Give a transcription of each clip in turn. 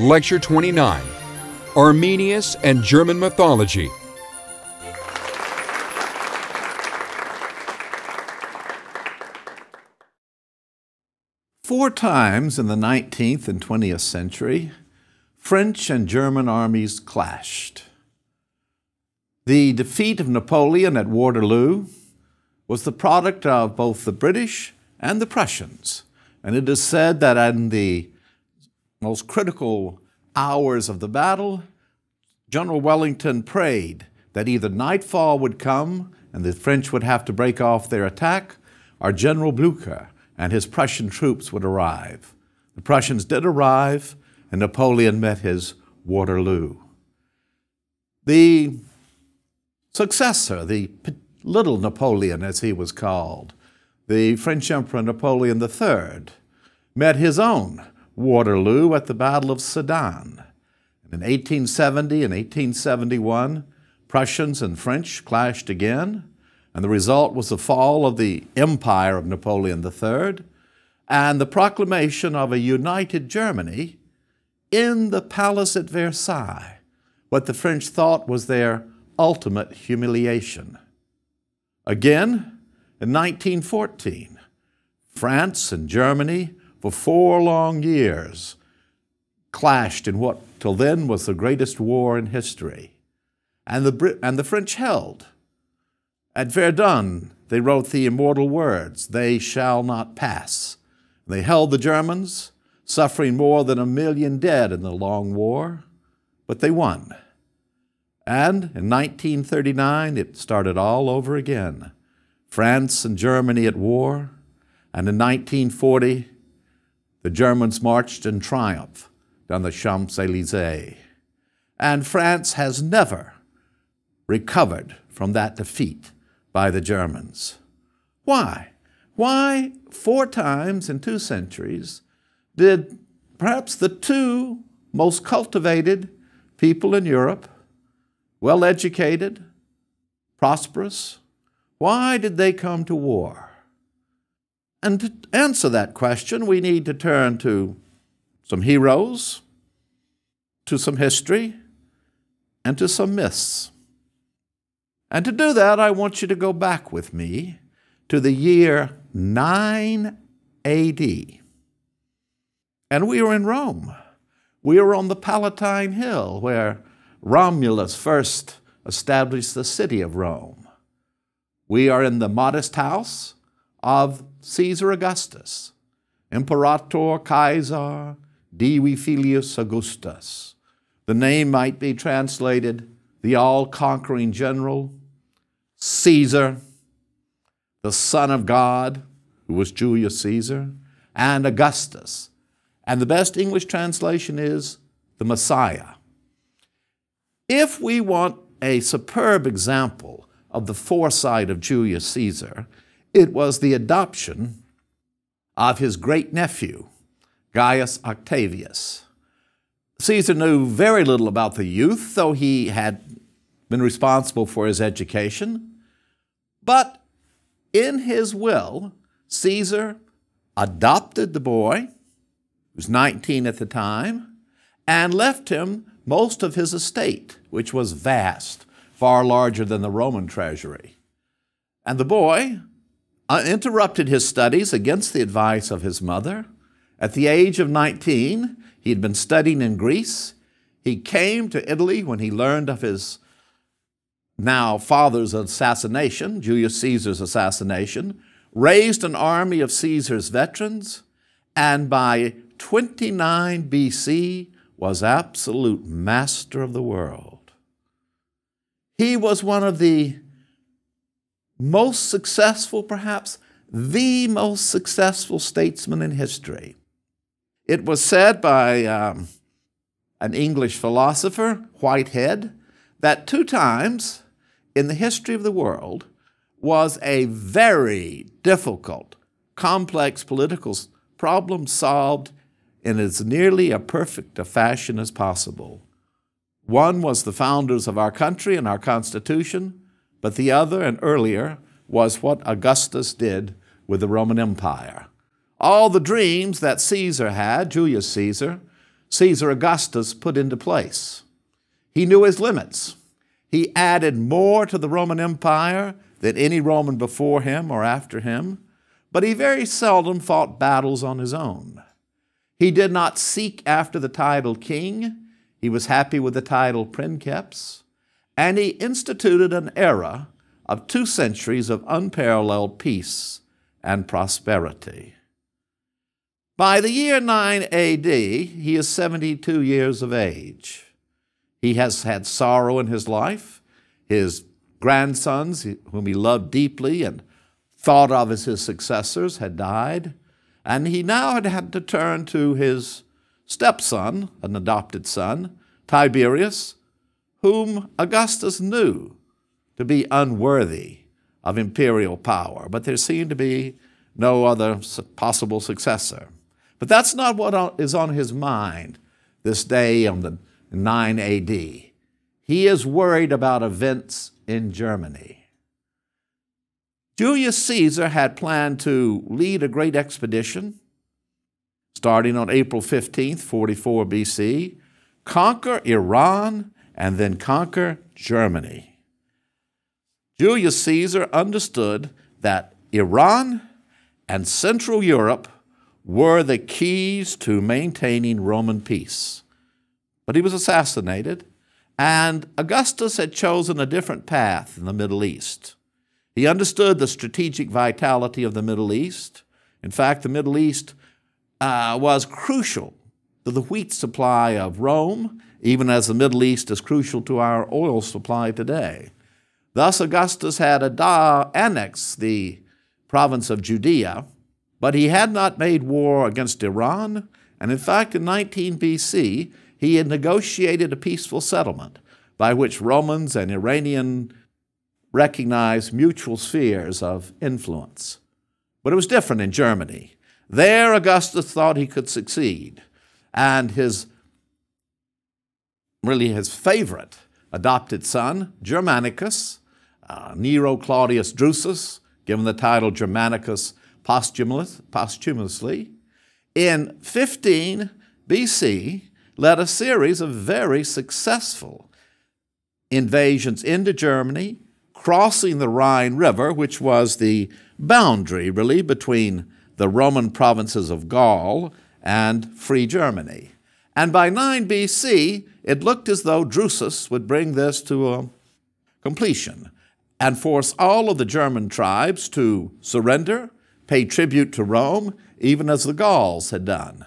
Lecture 29 Arminius and German Mythology. Four times in the 19th and 20th century, French and German armies clashed. The defeat of Napoleon at Waterloo was the product of both the British and the Prussians. And it is said that in the most critical hours of the battle, General Wellington prayed that either nightfall would come and the French would have to break off their attack, or General Blucher and his Prussian troops would arrive. The Prussians did arrive, and Napoleon met his Waterloo. The successor, the little Napoleon as he was called, the French Emperor Napoleon III, met his own Waterloo at the Battle of Sedan. In 1870 and 1871, Prussians and French clashed again, and the result was the fall of the empire of Napoleon III and the proclamation of a united Germany in the palace at Versailles, what the French thought was their ultimate humiliation. Again, in 1914, France and Germany, for four long years, clashed in what till then was the greatest war in history. And the, Brit- and the French held at Verdun, they wrote the immortal words, They shall not pass. They held the Germans, suffering more than a million dead in the long war, but they won. And in 1939, it started all over again. France and Germany at war, and in 1940, the Germans marched in triumph down the Champs Elysees. And France has never recovered from that defeat by the Germans. Why? Why, four times in two centuries, did perhaps the two most cultivated people in Europe, well educated, prosperous, why did they come to war? And to answer that question, we need to turn to some heroes, to some history, and to some myths. And to do that, I want you to go back with me to the year 9 AD. And we are in Rome. We are on the Palatine Hill where Romulus first established the city of Rome. We are in the modest house of Caesar Augustus, Imperator Caesar Divi Filius Augustus. The name might be translated the all conquering general, Caesar, the Son of God, who was Julius Caesar, and Augustus. And the best English translation is the Messiah. If we want a superb example of the foresight of Julius Caesar, it was the adoption of his great nephew, Gaius Octavius. Caesar knew very little about the youth, though he had been responsible for his education. But in his will, Caesar adopted the boy, who was 19 at the time, and left him most of his estate, which was vast, far larger than the Roman treasury. And the boy interrupted his studies against the advice of his mother. At the age of 19, he had been studying in Greece. He came to Italy when he learned of his now father's assassination, Julius Caesar's assassination, raised an army of Caesar's veterans, and by 29 BC was absolute master of the world. He was one of the most successful, perhaps the most successful statesman in history. It was said by um, an English philosopher, Whitehead, that two times in the history of the world was a very difficult, complex political problem solved in as nearly a perfect a fashion as possible. One was the founders of our country and our Constitution, but the other and earlier was what Augustus did with the Roman Empire. All the dreams that Caesar had, Julius Caesar, Caesar Augustus put into place. He knew his limits. He added more to the Roman Empire than any Roman before him or after him, but he very seldom fought battles on his own. He did not seek after the title king. He was happy with the title princeps, and he instituted an era of two centuries of unparalleled peace and prosperity. By the year 9 AD, he is 72 years of age. He has had sorrow in his life. His grandsons, whom he loved deeply and thought of as his successors, had died. And he now had had to turn to his stepson, an adopted son, Tiberius, whom Augustus knew to be unworthy of imperial power, but there seemed to be no other possible successor. But that's not what is on his mind this day on the 9 AD. He is worried about events in Germany. Julius Caesar had planned to lead a great expedition starting on April 15th, 44 BC, conquer Iran, and then conquer Germany. Julius Caesar understood that Iran and Central Europe were the keys to maintaining Roman peace. But he was assassinated, and Augustus had chosen a different path in the Middle East. He understood the strategic vitality of the Middle East. In fact, the Middle East uh, was crucial to the wheat supply of Rome, even as the Middle East is crucial to our oil supply today. Thus, Augustus had annexed the province of Judea but he had not made war against Iran, and in fact, in 19 BC, he had negotiated a peaceful settlement by which Romans and Iranian recognized mutual spheres of influence. But it was different in Germany. There, Augustus thought he could succeed, and his really his favorite adopted son, Germanicus, uh, Nero Claudius Drusus, given the title Germanicus posthumously, in 15 BC, led a series of very successful invasions into Germany, crossing the Rhine River, which was the boundary, really, between the Roman provinces of Gaul and Free Germany. And by 9 BC, it looked as though Drusus would bring this to a completion and force all of the German tribes to surrender pay tribute to Rome, even as the Gauls had done.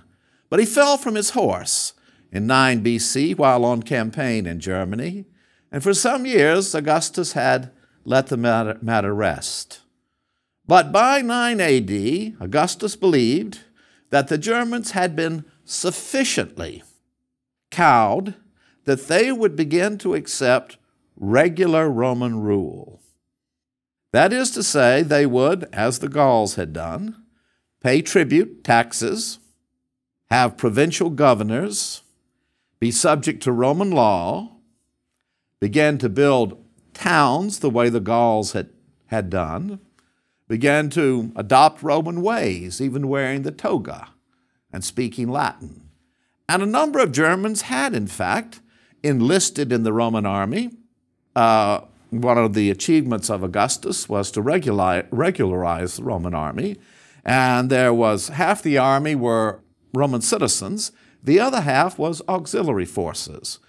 But he fell from his horse in 9 BC while on campaign in Germany, and for some years Augustus had let the matter, matter rest. But by 9 AD, Augustus believed that the Germans had been sufficiently cowed that they would begin to accept regular Roman rule. That is to say, they would, as the Gauls had done, pay tribute, taxes, have provincial governors, be subject to Roman law, begin to build towns the way the Gauls had, had done, began to adopt Roman ways, even wearing the toga and speaking Latin. And a number of Germans had, in fact, enlisted in the Roman army, uh, one of the achievements of Augustus was to regularize the Roman army, and there was half the army were Roman citizens, the other half was auxiliary forces,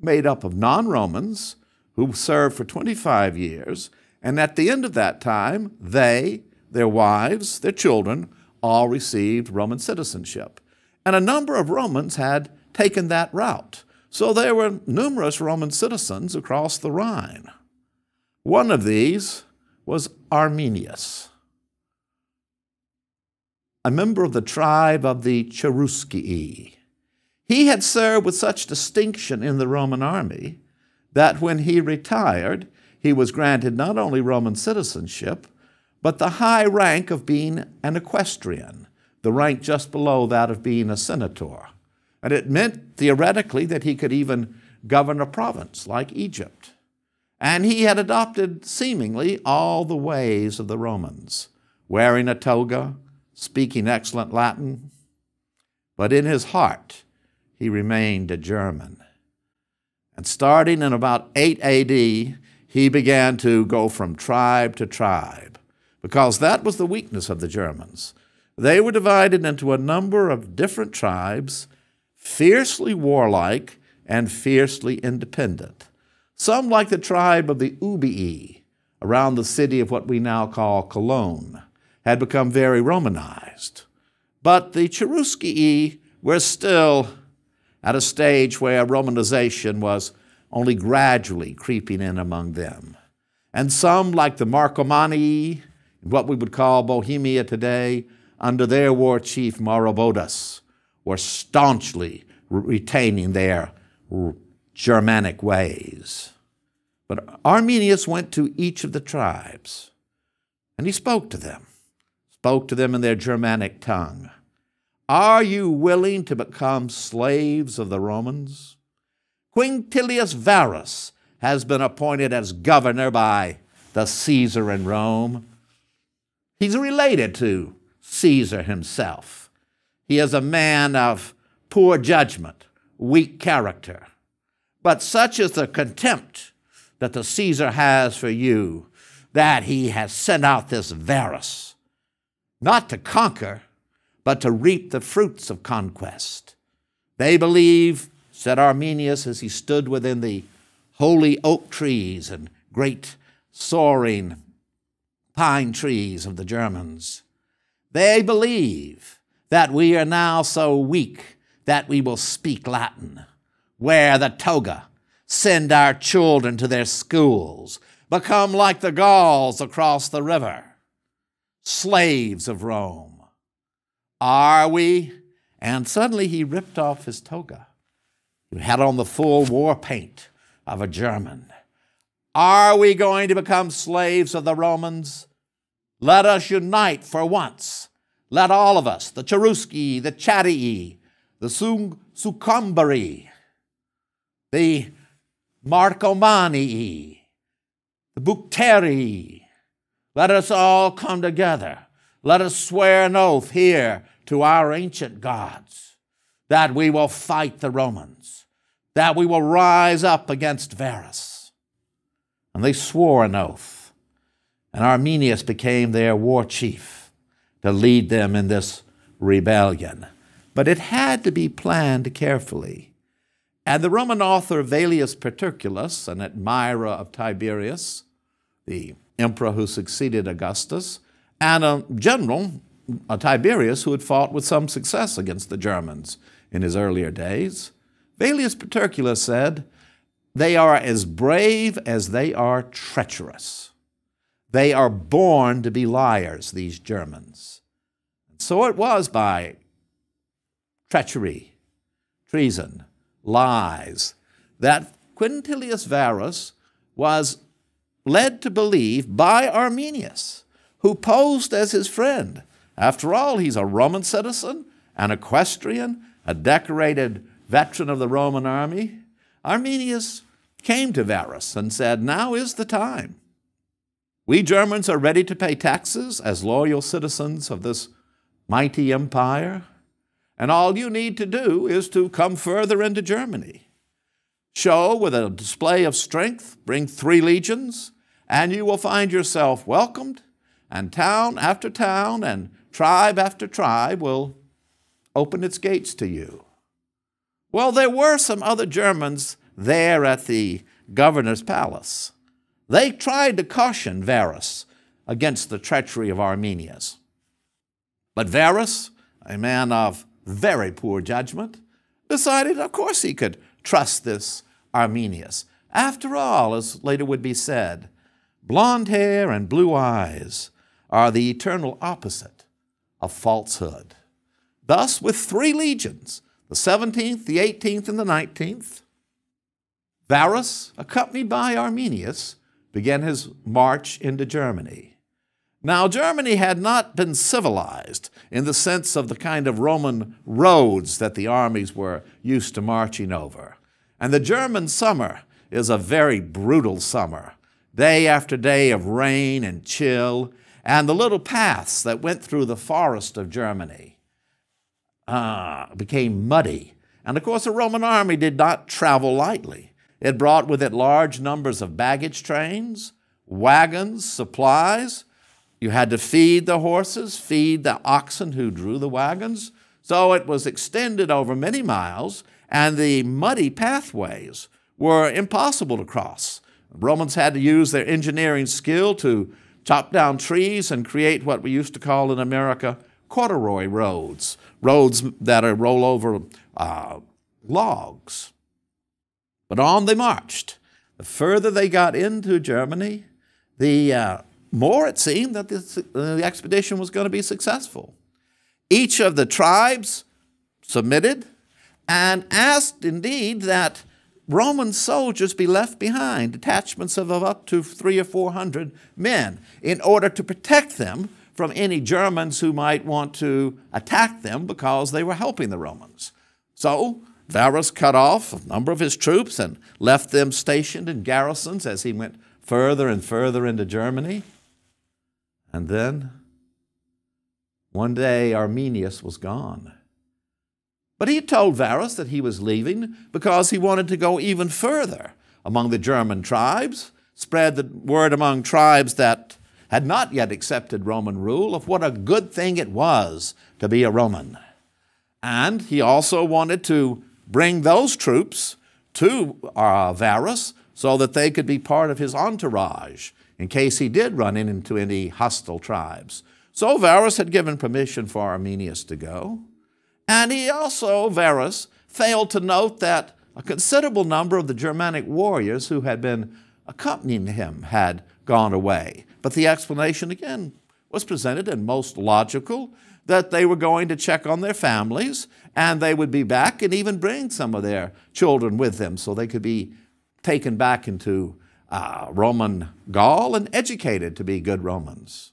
made up of non Romans who served for 25 years, and at the end of that time, they, their wives, their children, all received Roman citizenship. And a number of Romans had taken that route. So there were numerous Roman citizens across the Rhine. One of these was Arminius, a member of the tribe of the Cherusci. He had served with such distinction in the Roman army that when he retired, he was granted not only Roman citizenship, but the high rank of being an equestrian, the rank just below that of being a senator. And it meant theoretically that he could even govern a province like Egypt. And he had adopted seemingly all the ways of the Romans, wearing a toga, speaking excellent Latin. But in his heart, he remained a German. And starting in about 8 AD, he began to go from tribe to tribe because that was the weakness of the Germans. They were divided into a number of different tribes, fiercely warlike and fiercely independent. Some, like the tribe of the Ubii, around the city of what we now call Cologne, had become very Romanized. But the Cherusci were still at a stage where Romanization was only gradually creeping in among them. And some, like the Marcomanni, in what we would call Bohemia today, under their war chief Maroboduus, were staunchly retaining their Germanic ways. But Arminius went to each of the tribes and he spoke to them, spoke to them in their Germanic tongue. Are you willing to become slaves of the Romans? Quintilius Varus has been appointed as governor by the Caesar in Rome. He's related to Caesar himself. He is a man of poor judgment, weak character. But such is the contempt that the Caesar has for you that he has sent out this Varus, not to conquer, but to reap the fruits of conquest. They believe, said Arminius as he stood within the holy oak trees and great soaring pine trees of the Germans, they believe that we are now so weak that we will speak Latin, wear the toga, send our children to their schools, become like the Gauls across the river, slaves of Rome. Are we? And suddenly he ripped off his toga. He had on the full war paint of a German. Are we going to become slaves of the Romans? Let us unite for once. Let all of us, the Cherusci, the Chatti, the Sugambri, the Marcomanni, the Bructeri, let us all come together. Let us swear an oath here to our ancient gods that we will fight the Romans, that we will rise up against Varus. And they swore an oath, and Arminius became their war chief to lead them in this rebellion. But it had to be planned carefully. And the Roman author Velleius Paterculus, an admirer of Tiberius, the emperor who succeeded Augustus, and a general uh, Tiberius, who had fought with some success against the Germans in his earlier days. Velleius Paterculus said, They are as brave as they are treacherous. They are born to be liars, these Germans. So it was by treachery, treason, lies, that Quintilius Varus was led to believe by Arminius, who posed as his friend after all, he's a Roman citizen, an equestrian, a decorated veteran of the Roman army. Arminius came to Varus and said, Now is the time. We Germans are ready to pay taxes as loyal citizens of this mighty empire, and all you need to do is to come further into Germany. Show with a display of strength, bring three legions, and you will find yourself welcomed, and town after town and tribe after tribe will open its gates to you. Well, there were some other Germans there at the governor's palace. They tried to caution Varus against the treachery of Arminius. But Varus, a man of very poor judgment, decided, of course, he could trust this Arminius. After all, as later would be said, blonde hair and blue eyes are the eternal opposite of falsehood. Thus, with three legions, the 17th, the 18th, and the 19th, Varus, accompanied by Arminius, began his march into Germany. Now, Germany had not been civilized in the sense of the kind of Roman roads that the armies were used to marching over. And the German summer is a very brutal summer, day after day of rain and chill and the little paths that went through the forest of Germany uh, became muddy And of course, the Roman army did not travel lightly. It brought with it large numbers of baggage trains, wagons, supplies. You had to feed the horses, feed the oxen who drew the wagons. So it was extended over many miles, and the muddy pathways were impossible to cross. Romans had to use their engineering skill to chop down trees and create what we used to call in America corduroy roads, roads that are roll over uh, logs. But on they marched. The further they got into Germany, the uh, more it seemed that this, uh, the expedition was going to be successful. Each of the tribes submitted and asked, indeed, that Roman soldiers be left behind, detachments of up to three or four hundred men, in order to protect them from any Germans who might want to attack them because they were helping the Romans. So Varus cut off a number of his troops and left them stationed in garrisons as he went further and further into Germany. And then one day Arminius was gone. But he told Varus that he was leaving because he wanted to go even further among the German tribes, spread the word among tribes that had not yet accepted Roman rule of what a good thing it was to be a Roman. And he also wanted to bring those troops to uh, Varus so that they could be part of his entourage in case he did run into any hostile tribes. So Varus had given permission for Arminius to go. And he also, Varus, failed to note that a considerable number of the Germanic warriors who had been accompanying him had gone away. But the explanation, again, was presented and most logical that they were going to check on their families and they would be back and even bring some of their children with them so they could be taken back into uh, Roman Gaul and educated to be good Romans.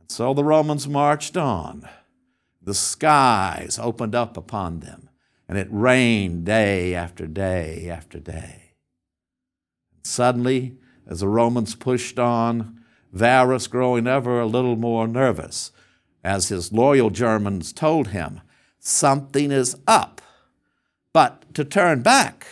And so the Romans marched on. The skies opened up upon them, and it rained day after day after day. Suddenly, as the Romans pushed on, Varus growing ever a little more nervous, as his loyal Germans told him, something is up. But to turn back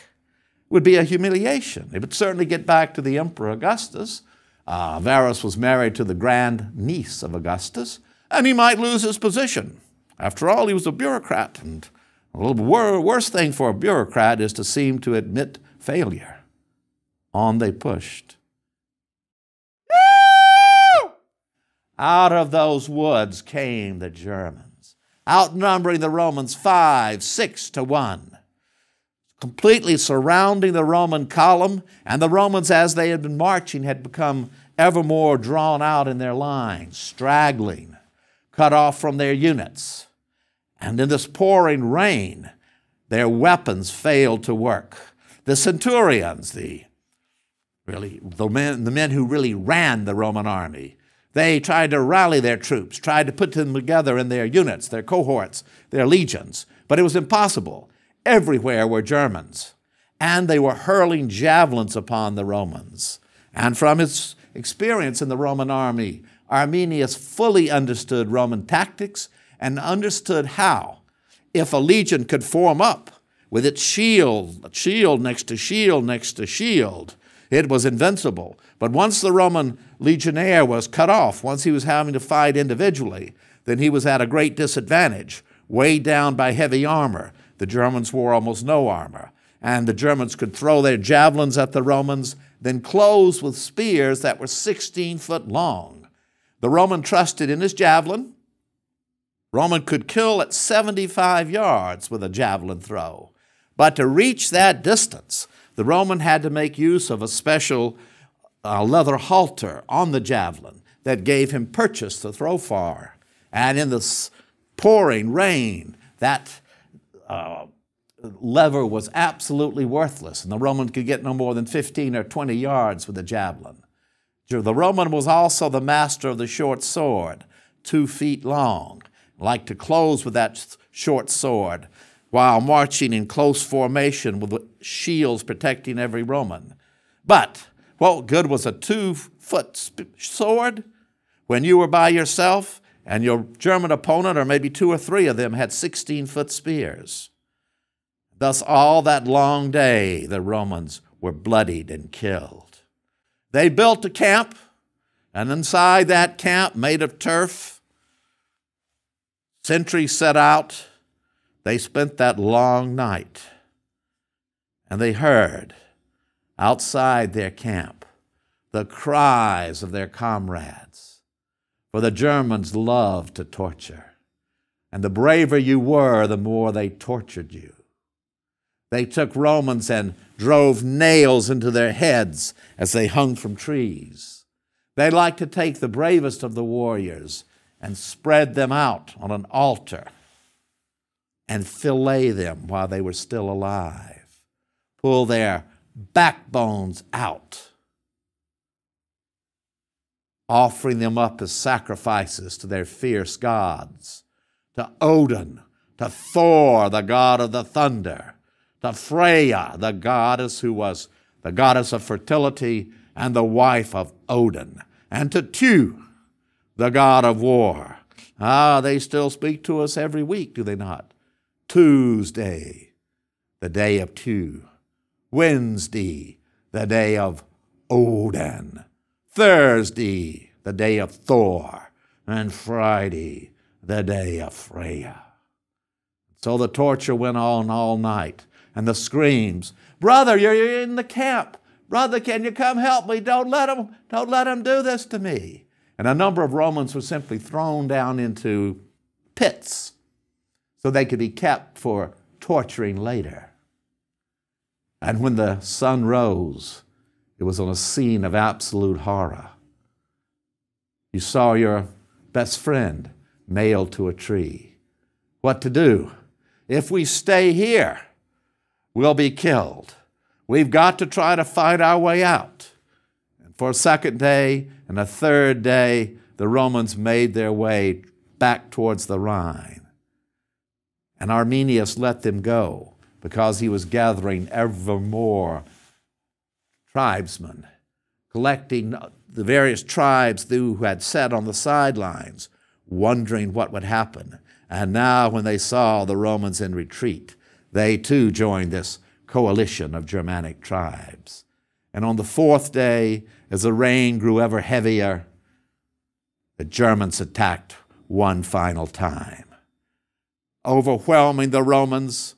would be a humiliation. It would certainly get back to the Emperor Augustus. Uh, Varus was married to the grand niece of Augustus, and he might lose his position. After all, he was a bureaucrat, and a little wor- worse thing for a bureaucrat is to seem to admit failure. On they pushed. Out of those woods came the Germans, outnumbering the Romans five, six to one, completely surrounding the Roman column, and the Romans, as they had been marching, had become ever more drawn out in their lines, straggling, cut off from their units. And in this pouring rain, their weapons failed to work. The centurions, the really the men, the men who really ran the Roman army, they tried to rally their troops, tried to put them together in their units, their cohorts, their legions, but it was impossible. Everywhere were Germans, and they were hurling javelins upon the Romans. And from his experience in the Roman army, Arminius fully understood Roman tactics and understood how, if a legion could form up with its shield, shield next to shield next to shield, it was invincible. But once the Roman legionnaire was cut off, once he was having to fight individually, then he was at a great disadvantage, weighed down by heavy armor. The Germans wore almost no armor. And the Germans could throw their javelins at the Romans, then close with spears that were 16 foot long. The Roman trusted in his javelin. Roman could kill at 75 yards with a javelin throw. But to reach that distance, the Roman had to make use of a special uh, leather halter on the javelin that gave him purchase to throw far. And in the pouring rain, that uh, lever was absolutely worthless, and the Roman could get no more than 15 or 20 yards with a javelin. The Roman was also the master of the short sword, two feet long, liked to close with that short sword while marching in close formation with shields protecting every Roman. But what good was a two foot sword when you were by yourself? and your German opponent, or maybe two or three of them, had 16 foot spears. Thus, all that long day, the Romans were bloodied and killed. They built a camp, and inside that camp, made of turf, sentries set out. They spent that long night, and they heard outside their camp the cries of their comrades. For the Germans loved to torture, and the braver you were, the more they tortured you. They took Romans and drove nails into their heads as they hung from trees. They liked to take the bravest of the warriors and spread them out on an altar and fillet them while they were still alive, pull their backbones out, offering them up as sacrifices to their fierce gods, to Odin, to Thor, the god of the thunder to Freya, the goddess who was the goddess of fertility and the wife of Odin, and to Tu, the god of war. Ah, they still speak to us every week, do they not? Tuesday, the day of Tu. Wednesday, the day of Odin. Thursday, the day of Thor. And Friday, the day of Freya. So the torture went on all night and the screams. Brother, you're in the camp. Brother, can you come help me? Don't let them, don't let them do this to me. And a number of Romans were simply thrown down into pits so they could be kept for torturing later. And when the sun rose, it was on a scene of absolute horror. You saw your best friend nailed to a tree. What to do? If we stay here, we'll be killed. We've got to try to find our way out. And for a second day and a third day, the Romans made their way back towards the Rhine. And Arminius let them go because he was gathering ever more tribesmen, collecting the various tribes who had sat on the sidelines, wondering what would happen. And now, when they saw the Romans in retreat, they too joined this coalition of Germanic tribes. And on the fourth day, as the rain grew ever heavier, the Germans attacked one final time, overwhelming the Romans.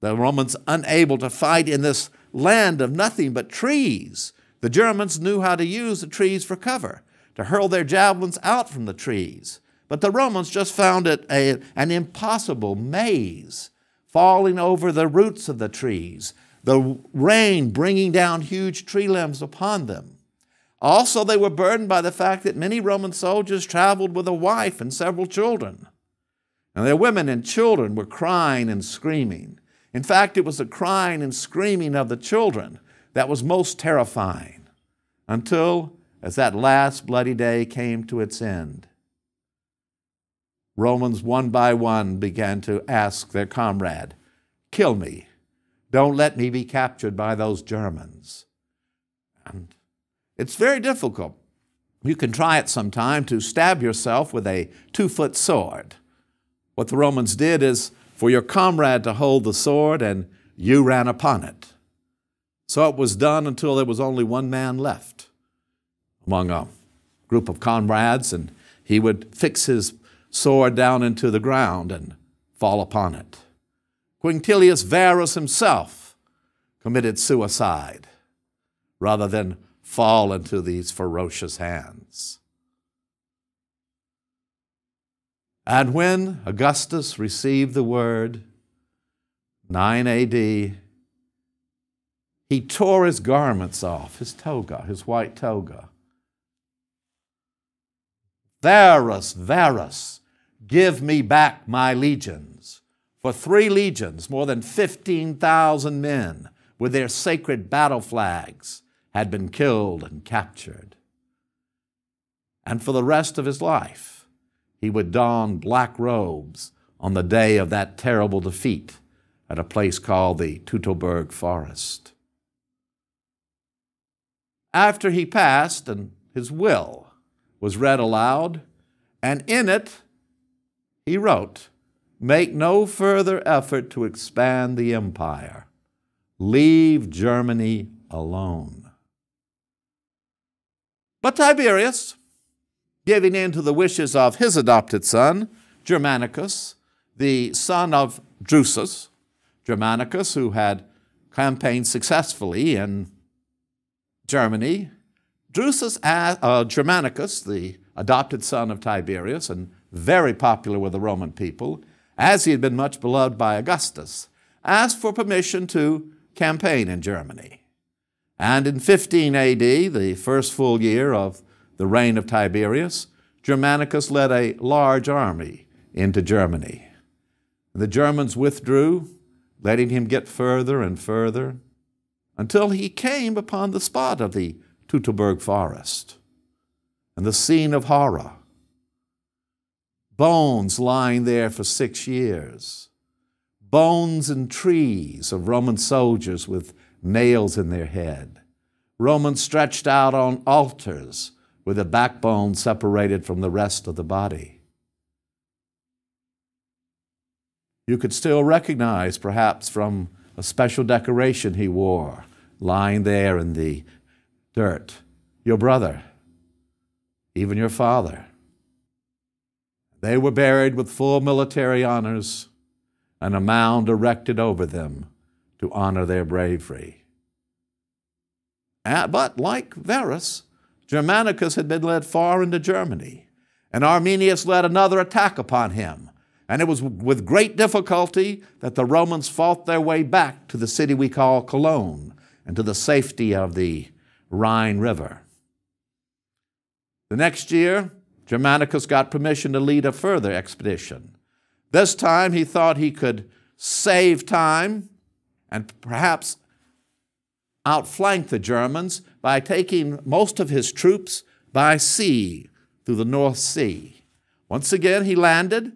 The Romans unable to fight in this land of nothing but trees. The Germans knew how to use the trees for cover, to hurl their javelins out from the trees. But the Romans just found it a, an impossible maze falling over the roots of the trees, the rain bringing down huge tree limbs upon them. Also, they were burdened by the fact that many Roman soldiers traveled with a wife and several children. And their women and children were crying and screaming. In fact, it was the crying and screaming of the children that was most terrifying until, as that last bloody day came to its end, Romans one by one began to ask their comrade, Kill me. Don't let me be captured by those Germans. And it's very difficult. You can try it sometime to stab yourself with a two foot sword. What the Romans did is for your comrade to hold the sword and you ran upon it. So it was done until there was only one man left among a group of comrades, and he would fix his sword down into the ground and fall upon it. Quintilius Varus himself committed suicide rather than fall into these ferocious hands. And when Augustus received the word, 9 AD, he tore his garments off, his toga, his white toga. Varus, Varus, Give me back my legions. For three legions, more than 15,000 men with their sacred battle flags had been killed and captured. And for the rest of his life, he would don black robes on the day of that terrible defeat at a place called the Teutoburg Forest. After he passed and his will was read aloud, And in it, he wrote, Make no further effort to expand the empire. Leave Germany alone. But Tiberius, giving in to the wishes of his adopted son, Germanicus, the son of Drusus, Germanicus, who had campaigned successfully in Germany, Drusus, uh, Germanicus, the adopted son of Tiberius and very popular with the Roman people, as he had been much beloved by Augustus, asked for permission to campaign in Germany. And in 15 AD, the first full year of the reign of Tiberius, Germanicus led a large army into Germany. The Germans withdrew, letting him get further and further until he came upon the spot of the Teutoburg forest and the scene of horror. Bones lying there for six years, bones and trees of Roman soldiers with nails in their head, Romans stretched out on altars with a backbone separated from the rest of the body. You could still recognize, perhaps, from a special decoration he wore, lying there in the dirt, your brother even your father. They were buried with full military honors and a mound erected over them to honor their bravery. Ah, but like Varus, Germanicus had been led far into Germany, and Arminius led another attack upon him. And it was with great difficulty that the Romans fought their way back to the city we call Cologne and to the safety of the Rhine River. The next year, Germanicus got permission to lead a further expedition. This time he thought he could save time and perhaps outflank the Germans by taking most of his troops by sea through the North Sea. Once again, he landed.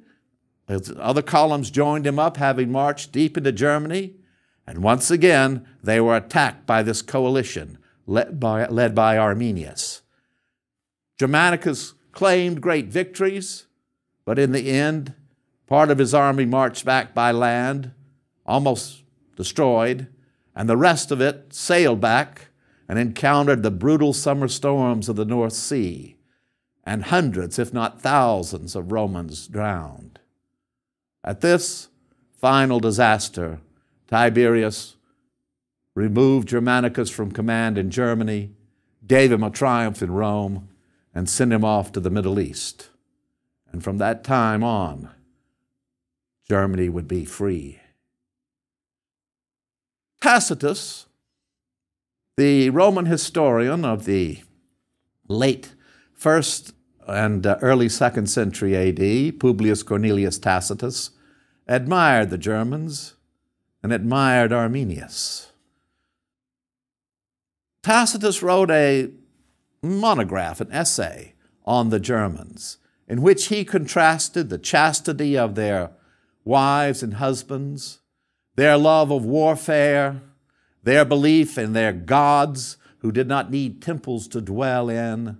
His other columns joined him up, having marched deep into Germany. And once again, they were attacked by this coalition led by, led by Arminius. Germanicus claimed great victories, but in the end, part of his army marched back by land, almost destroyed, and the rest of it sailed back and encountered the brutal summer storms of the North Sea, and hundreds, if not thousands, of Romans drowned. At this final disaster, Tiberius removed Germanicus from command in Germany, gave him a triumph in Rome, and sent him off to the Middle East. And from that time on, Germany would be free. Tacitus, the Roman historian of the late first and uh, early second century AD, Publius Cornelius Tacitus, admired the Germans and admired Arminius. Tacitus wrote a monograph, an essay on the Germans, in which he contrasted the chastity of their wives and husbands, their love of warfare, their belief in their gods who did not need temples to dwell in,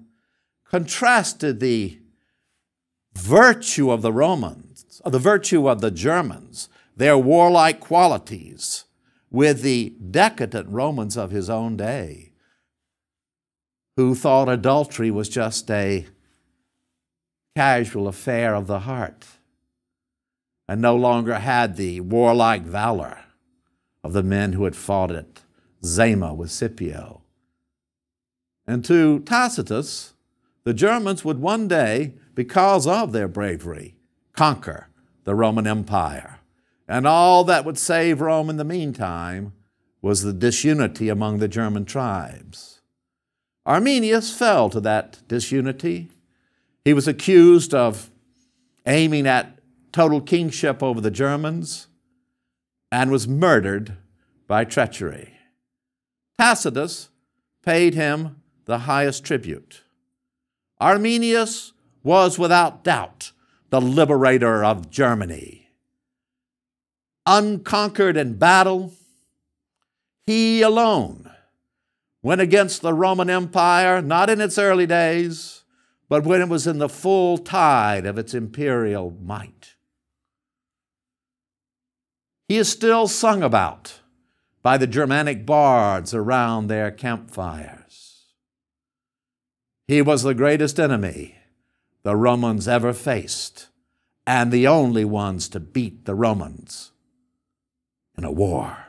contrasted the virtue of the Romans, uh, the virtue of the Germans, their warlike qualities, with the decadent Romans of his own day who thought adultery was just a casual affair of the heart and no longer had the warlike valor of the men who had fought at Zama with Scipio. And to Tacitus, the Germans would one day, because of their bravery, conquer the Roman Empire. And all that would save Rome in the meantime was the disunity among the German tribes. Arminius fell to that disunity. He was accused of aiming at total kingship over the Germans and was murdered by treachery. Tacitus paid him the highest tribute. Arminius was without doubt the liberator of Germany. Unconquered in battle, he alone went against the Roman Empire, not in its early days, but when it was in the full tide of its imperial might. He is still sung about by the Germanic bards around their campfires. He was the greatest enemy the Romans ever faced, and the only ones to beat the Romans in a war.